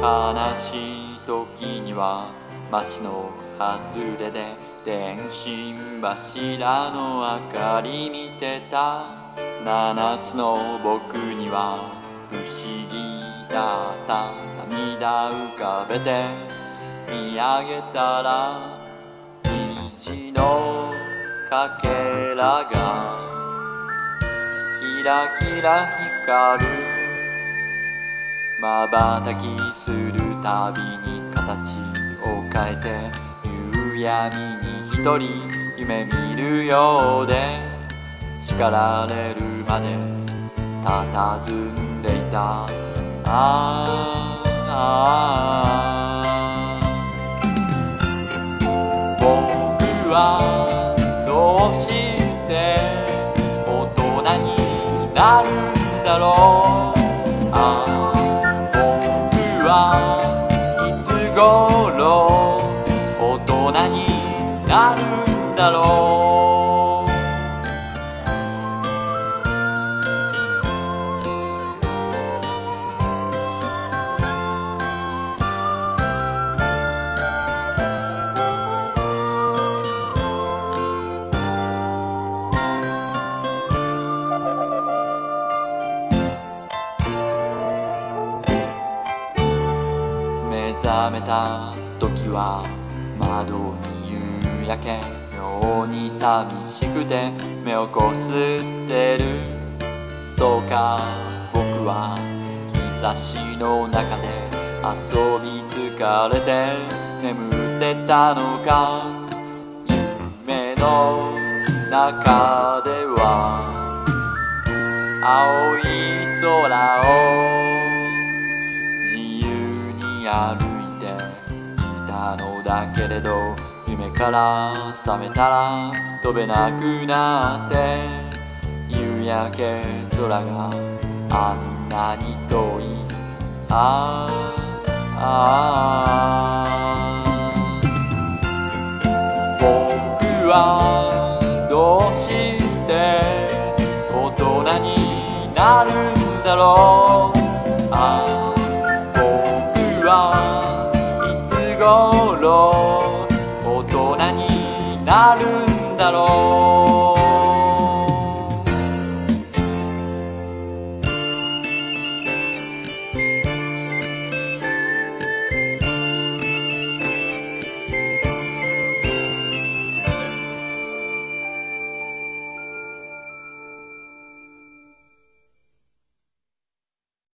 悲しい時には街の外れで電信柱の明かり見てた。七つの僕には不思議だった。涙浮かべて見上げたら虹のかけらがキラキラ光る。瞬きするたびに形を変えて夕闇に一人夢見るようで叱られるまで佇んでいた。ああ僕はどうして大人になるなるんだろう。目覚めた時は窓に夕焼け妙に寂しくて目をこすってる。そうか僕は日差しの中で遊び疲れて眠ってたのか。夢の中では青い空を自由に歩いていたのだけれど夢から覚めたら飛べなくなって夕焼け空があんなに遠い。ああああるんだろう。